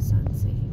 sunset.